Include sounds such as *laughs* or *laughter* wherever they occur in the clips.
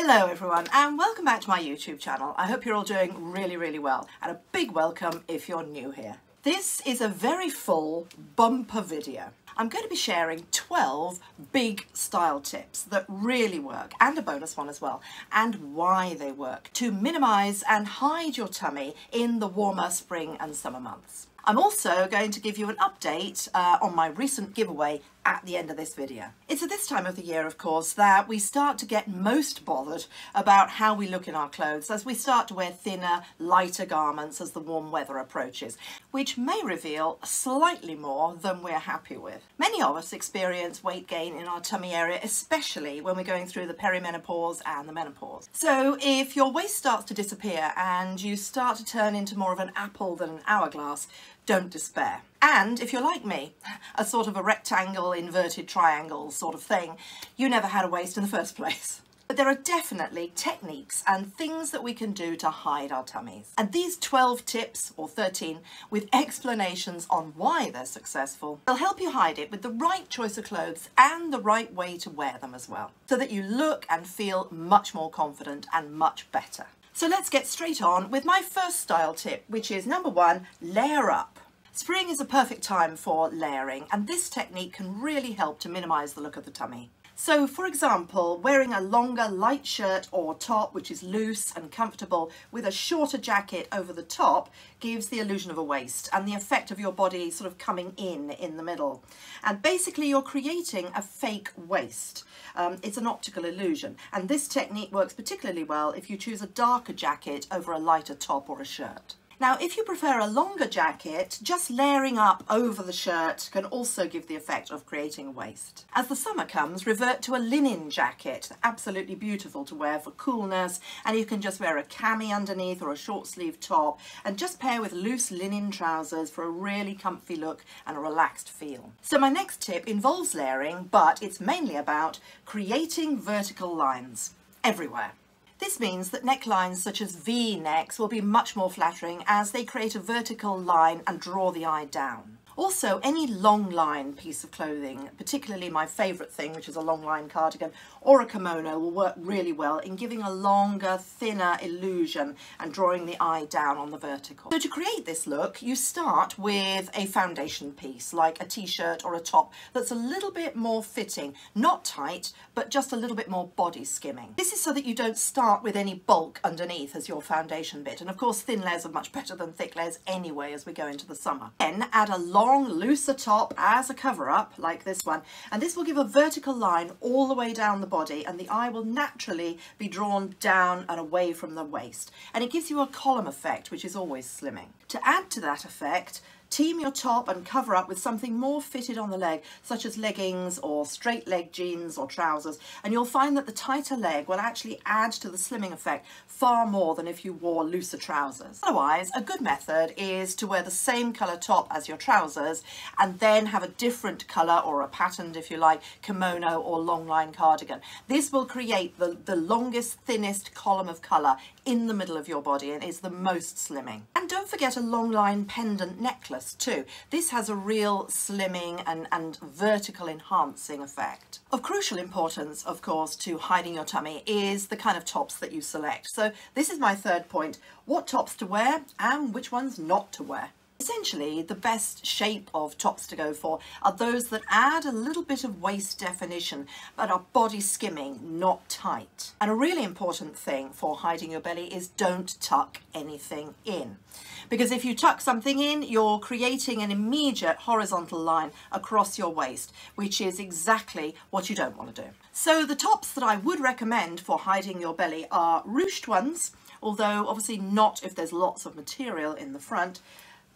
Hello everyone and welcome back to my YouTube channel. I hope you're all doing really, really well and a big welcome if you're new here. This is a very full bumper video. I'm going to be sharing 12 big style tips that really work and a bonus one as well and why they work to minimise and hide your tummy in the warmer spring and summer months. I'm also going to give you an update uh, on my recent giveaway at the end of this video. It's at this time of the year, of course, that we start to get most bothered about how we look in our clothes as we start to wear thinner, lighter garments as the warm weather approaches, which may reveal slightly more than we're happy with. Many of us experience weight gain in our tummy area, especially when we're going through the perimenopause and the menopause. So if your waist starts to disappear and you start to turn into more of an apple than an hourglass, don't despair. And if you're like me, a sort of a rectangle, inverted triangle sort of thing, you never had a waist in the first place. But there are definitely techniques and things that we can do to hide our tummies. And these 12 tips, or 13, with explanations on why they're successful, will help you hide it with the right choice of clothes and the right way to wear them as well, so that you look and feel much more confident and much better. So let's get straight on with my first style tip, which is number one, layer up. Spring is a perfect time for layering and this technique can really help to minimise the look of the tummy. So for example, wearing a longer light shirt or top which is loose and comfortable with a shorter jacket over the top gives the illusion of a waist and the effect of your body sort of coming in in the middle. And basically you're creating a fake waist. Um, it's an optical illusion and this technique works particularly well if you choose a darker jacket over a lighter top or a shirt. Now, if you prefer a longer jacket, just layering up over the shirt can also give the effect of creating a waist. As the summer comes, revert to a linen jacket, absolutely beautiful to wear for coolness, and you can just wear a cami underneath or a short sleeve top, and just pair with loose linen trousers for a really comfy look and a relaxed feel. So my next tip involves layering, but it's mainly about creating vertical lines everywhere. This means that necklines such as V-necks will be much more flattering as they create a vertical line and draw the eye down. Also, any long line piece of clothing, particularly my favourite thing, which is a long line cardigan or a kimono, will work really well in giving a longer, thinner illusion and drawing the eye down on the vertical. So to create this look, you start with a foundation piece, like a t-shirt or a top, that's a little bit more fitting, not tight, but just a little bit more body skimming. This is so that you don't start with any bulk underneath as your foundation bit. And of course, thin layers are much better than thick layers anyway as we go into the summer. Then add a long long, looser top as a cover-up, like this one, and this will give a vertical line all the way down the body, and the eye will naturally be drawn down and away from the waist. And it gives you a column effect, which is always slimming. To add to that effect, Team your top and cover up with something more fitted on the leg, such as leggings or straight leg jeans or trousers, and you'll find that the tighter leg will actually add to the slimming effect far more than if you wore looser trousers. Otherwise, a good method is to wear the same colour top as your trousers and then have a different colour or a patterned, if you like, kimono or long line cardigan. This will create the, the longest, thinnest column of colour in the middle of your body and is the most slimming. And don't forget a long line pendant necklace too. This has a real slimming and, and vertical enhancing effect. Of crucial importance, of course, to hiding your tummy is the kind of tops that you select. So this is my third point, what tops to wear and which ones not to wear. Essentially, the best shape of tops to go for are those that add a little bit of waist definition, but are body skimming, not tight. And a really important thing for hiding your belly is don't tuck anything in. Because if you tuck something in, you're creating an immediate horizontal line across your waist, which is exactly what you don't want to do. So the tops that I would recommend for hiding your belly are ruched ones, although obviously not if there's lots of material in the front,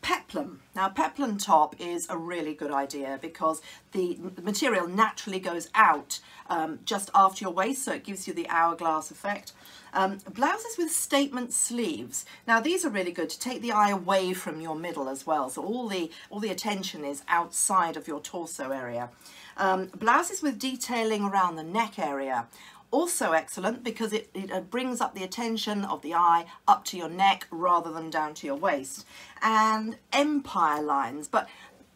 Peplum. Now peplum top is a really good idea because the material naturally goes out um, just after your waist so it gives you the hourglass effect. Um, blouses with statement sleeves. Now these are really good to take the eye away from your middle as well so all the, all the attention is outside of your torso area. Um, blouses with detailing around the neck area also excellent because it, it, uh, brings up the attention of the eye up to your neck rather than down to your waist. And empire lines, but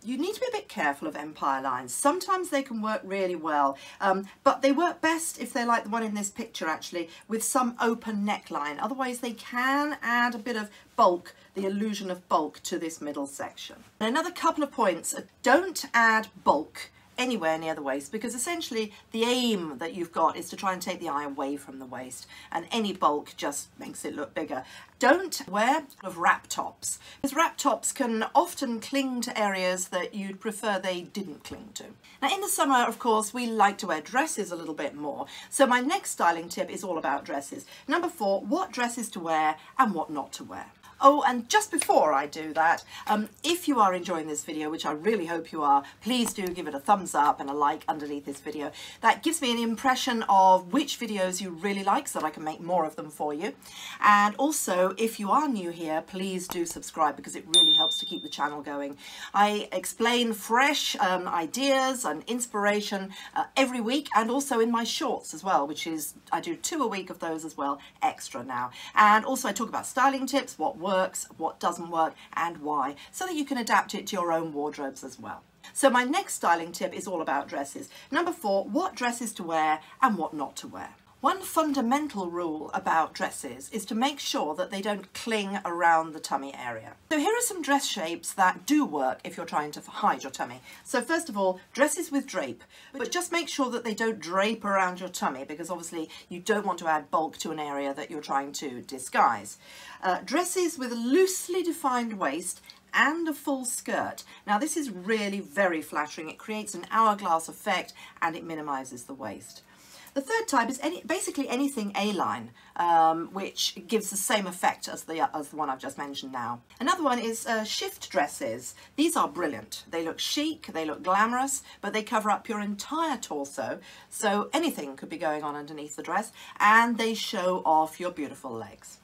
you need to be a bit careful of empire lines. Sometimes they can work really well, um, but they work best if they're like the one in this picture actually, with some open neckline. Otherwise they can add a bit of bulk, the illusion of bulk to this middle section. And another couple of points, don't add bulk anywhere near the waist because essentially the aim that you've got is to try and take the eye away from the waist and any bulk just makes it look bigger. Don't wear of wrap tops because wrap tops can often cling to areas that you'd prefer they didn't cling to. Now in the summer of course we like to wear dresses a little bit more so my next styling tip is all about dresses. Number four, what dresses to wear and what not to wear. Oh, and just before I do that, um, if you are enjoying this video, which I really hope you are, please do give it a thumbs up and a like underneath this video. That gives me an impression of which videos you really like so that I can make more of them for you. And also, if you are new here, please do subscribe because it really helps to keep the channel going. I explain fresh um, ideas and inspiration uh, every week and also in my shorts as well, which is, I do two a week of those as well, extra now. And also I talk about styling tips, what works, what doesn't work and why, so that you can adapt it to your own wardrobes as well. So my next styling tip is all about dresses. Number four, what dresses to wear and what not to wear. One fundamental rule about dresses is to make sure that they don't cling around the tummy area. So here are some dress shapes that do work if you're trying to hide your tummy. So first of all, dresses with drape, but just make sure that they don't drape around your tummy because obviously you don't want to add bulk to an area that you're trying to disguise. Uh, dresses with a loosely defined waist and a full skirt. Now this is really very flattering. It creates an hourglass effect and it minimises the waist. The third type is any, basically anything A-line, um, which gives the same effect as the, as the one I've just mentioned now. Another one is uh, shift dresses. These are brilliant. They look chic, they look glamorous, but they cover up your entire torso, so anything could be going on underneath the dress, and they show off your beautiful legs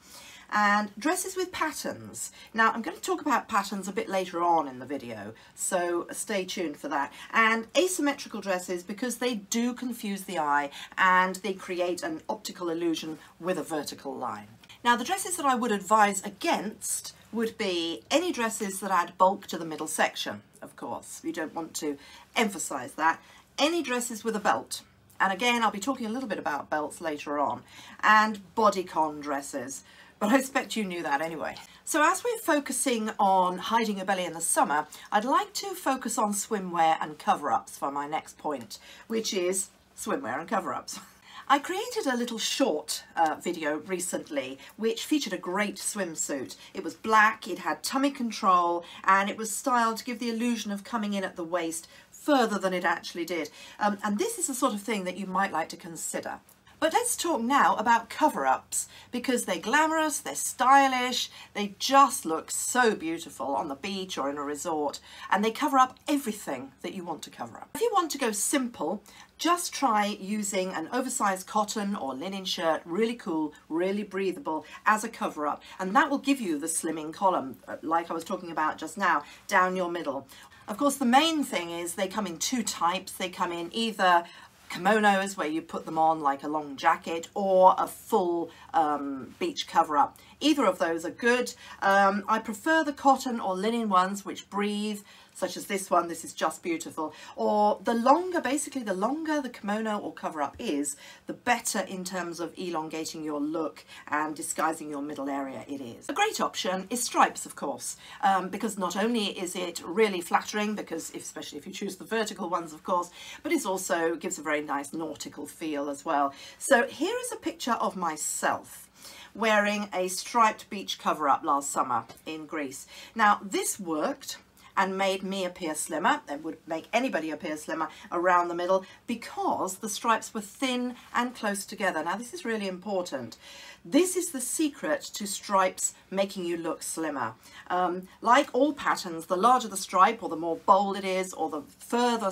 and dresses with patterns. Now I'm going to talk about patterns a bit later on in the video so stay tuned for that. And asymmetrical dresses because they do confuse the eye and they create an optical illusion with a vertical line. Now the dresses that I would advise against would be any dresses that add bulk to the middle section of course. You don't want to emphasize that. Any dresses with a belt. And again I'll be talking a little bit about belts later on. And bodycon dresses but I expect you knew that anyway. So as we're focusing on hiding your belly in the summer, I'd like to focus on swimwear and cover-ups for my next point, which is swimwear and cover-ups. I created a little short uh, video recently which featured a great swimsuit. It was black, it had tummy control and it was styled to give the illusion of coming in at the waist further than it actually did. Um, and this is the sort of thing that you might like to consider. But let's talk now about cover-ups because they're glamorous, they're stylish, they just look so beautiful on the beach or in a resort and they cover up everything that you want to cover up. If you want to go simple, just try using an oversized cotton or linen shirt, really cool, really breathable as a cover-up and that will give you the slimming column uh, like I was talking about just now down your middle. Of course, the main thing is they come in two types. They come in either kimonos where you put them on like a long jacket or a full um, beach cover-up. Either of those are good. Um, I prefer the cotton or linen ones which breathe, such as this one, this is just beautiful. Or the longer, basically the longer the kimono or cover-up is, the better in terms of elongating your look and disguising your middle area it is. A great option is stripes, of course, um, because not only is it really flattering, because if, especially if you choose the vertical ones, of course, but it also gives a very nice nautical feel as well. So here is a picture of myself wearing a striped beach cover-up last summer in Greece. Now this worked and made me appear slimmer. It would make anybody appear slimmer around the middle because the stripes were thin and close together. Now this is really important. This is the secret to stripes making you look slimmer. Um, like all patterns, the larger the stripe or the more bold it is or the further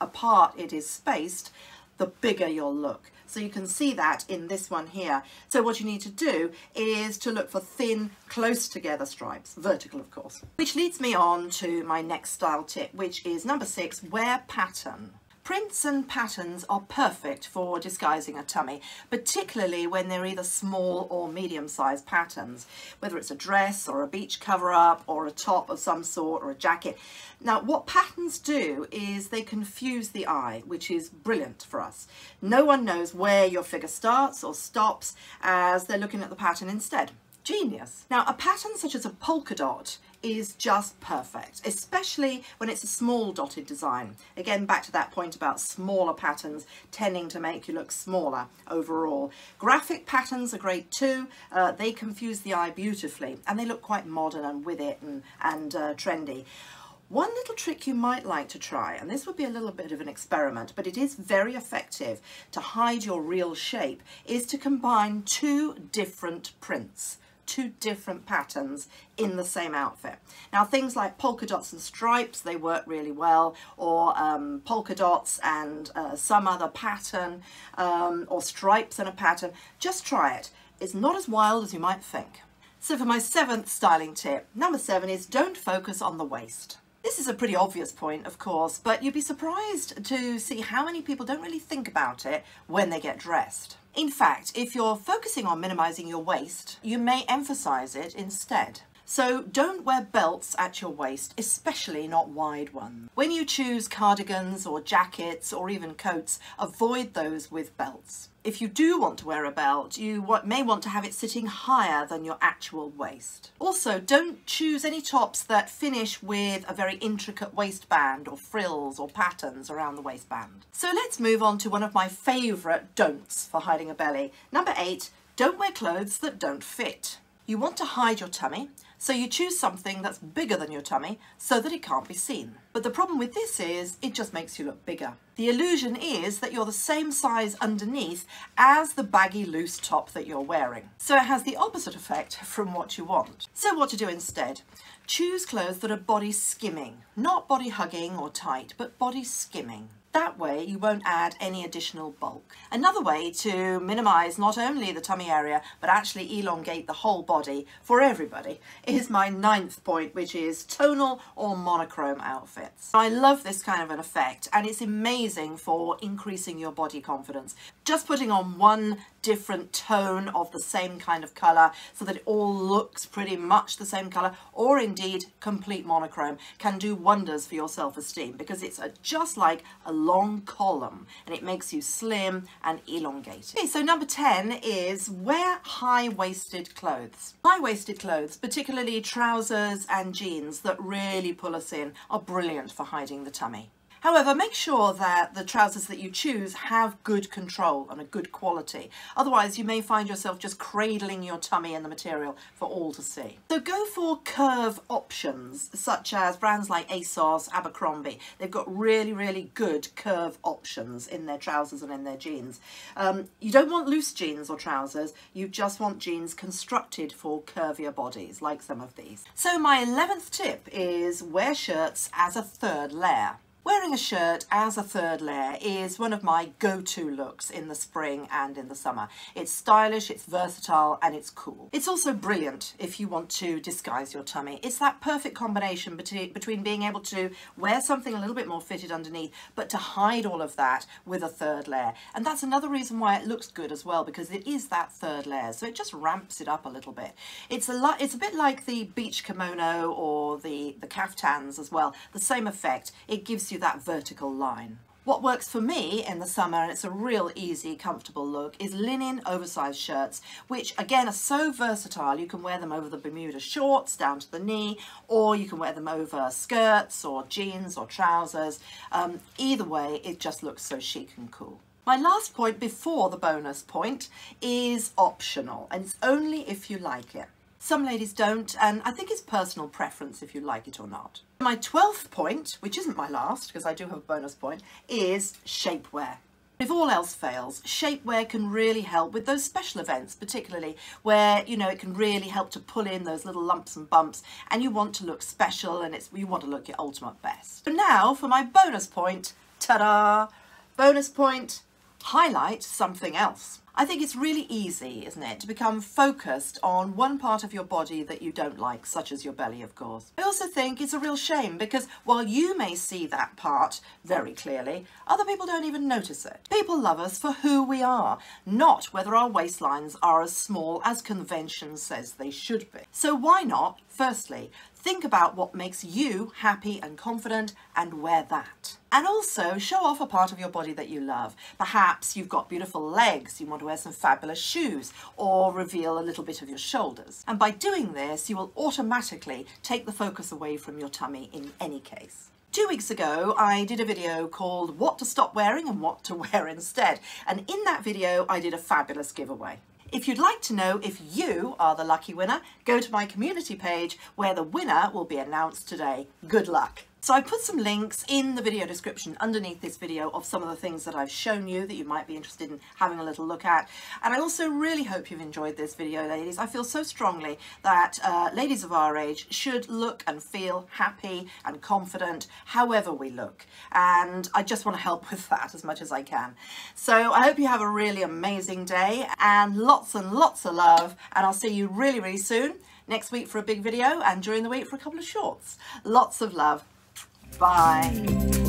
apart it is spaced, the bigger you'll look. So you can see that in this one here. So what you need to do is to look for thin, close together stripes, vertical of course. Which leads me on to my next style tip, which is number six, wear pattern. Prints and patterns are perfect for disguising a tummy, particularly when they're either small or medium-sized patterns, whether it's a dress or a beach cover-up or a top of some sort or a jacket. Now, what patterns do is they confuse the eye, which is brilliant for us. No one knows where your figure starts or stops as they're looking at the pattern instead. Genius. Now, a pattern such as a polka dot is just perfect, especially when it's a small dotted design. Again, back to that point about smaller patterns tending to make you look smaller overall. Graphic patterns are great too. Uh, they confuse the eye beautifully and they look quite modern and with it and, and uh, trendy. One little trick you might like to try, and this would be a little bit of an experiment, but it is very effective to hide your real shape, is to combine two different prints two different patterns in the same outfit. Now things like polka dots and stripes, they work really well, or um, polka dots and uh, some other pattern, um, or stripes and a pattern, just try it. It's not as wild as you might think. So for my seventh styling tip, number seven is don't focus on the waist. This is a pretty obvious point, of course, but you'd be surprised to see how many people don't really think about it when they get dressed. In fact, if you're focusing on minimising your waist, you may emphasise it instead. So don't wear belts at your waist, especially not wide ones. When you choose cardigans or jackets or even coats, avoid those with belts. If you do want to wear a belt, you may want to have it sitting higher than your actual waist. Also, don't choose any tops that finish with a very intricate waistband or frills or patterns around the waistband. So let's move on to one of my favourite don'ts for hiding a belly. Number eight, don't wear clothes that don't fit. You want to hide your tummy, so you choose something that's bigger than your tummy so that it can't be seen. But the problem with this is it just makes you look bigger. The illusion is that you're the same size underneath as the baggy loose top that you're wearing. So it has the opposite effect from what you want. So what to do instead? Choose clothes that are body skimming, not body hugging or tight, but body skimming. That way you won't add any additional bulk. Another way to minimise not only the tummy area but actually elongate the whole body for everybody is my ninth point which is tonal or monochrome outfits. I love this kind of an effect and it's amazing for increasing your body confidence. Just putting on one different tone of the same kind of colour so that it all looks pretty much the same colour or indeed complete monochrome can do wonders for your self-esteem because it's a, just like a long column and it makes you slim and elongated. Okay, so number 10 is wear high-waisted clothes. High-waisted clothes, particularly trousers and jeans that really pull us in, are brilliant for hiding the tummy. However, make sure that the trousers that you choose have good control and a good quality. Otherwise, you may find yourself just cradling your tummy in the material for all to see. So go for curve options, such as brands like ASOS, Abercrombie. They've got really, really good curve options in their trousers and in their jeans. Um, you don't want loose jeans or trousers. You just want jeans constructed for curvier bodies, like some of these. So my 11th tip is wear shirts as a third layer. Wearing a shirt as a third layer is one of my go-to looks in the spring and in the summer. It's stylish, it's versatile, and it's cool. It's also brilliant if you want to disguise your tummy. It's that perfect combination between being able to wear something a little bit more fitted underneath, but to hide all of that with a third layer. And that's another reason why it looks good as well, because it is that third layer, so it just ramps it up a little bit. It's a lot. It's a bit like the beach kimono or the, the kaftans as well. The same effect. It you that vertical line. What works for me in the summer, and it's a real easy, comfortable look, is linen oversized shirts, which again are so versatile. You can wear them over the Bermuda shorts down to the knee, or you can wear them over skirts or jeans or trousers. Um, either way, it just looks so chic and cool. My last point before the bonus point is optional, and it's only if you like it. Some ladies don't, and I think it's personal preference if you like it or not. My 12th point, which isn't my last, because I do have a bonus point, is shapewear. If all else fails, shapewear can really help with those special events, particularly where, you know, it can really help to pull in those little lumps and bumps and you want to look special and it's you want to look your ultimate best. So now for my bonus point, ta-da! Bonus point, highlight something else. I think it's really easy, isn't it, to become focused on one part of your body that you don't like, such as your belly, of course. I also think it's a real shame because while you may see that part very clearly, other people don't even notice it. People love us for who we are, not whether our waistlines are as small as convention says they should be. So why not, firstly, think about what makes you happy and confident and wear that. And also show off a part of your body that you love. Perhaps you've got beautiful legs, you want to wear some fabulous shoes, or reveal a little bit of your shoulders. And by doing this, you will automatically take the focus away from your tummy in any case. Two weeks ago, I did a video called What to Stop Wearing and What to Wear Instead. And in that video, I did a fabulous giveaway. If you'd like to know if you are the lucky winner, go to my community page where the winner will be announced today. Good luck! So I put some links in the video description underneath this video of some of the things that I've shown you that you might be interested in having a little look at. And I also really hope you've enjoyed this video, ladies. I feel so strongly that uh, ladies of our age should look and feel happy and confident however we look. And I just want to help *laughs* with that as much as I can. So I hope you have a really amazing day and lots and lots of love. And I'll see you really, really soon next week for a big video and during the week for a couple of shorts. Lots of love. Bye.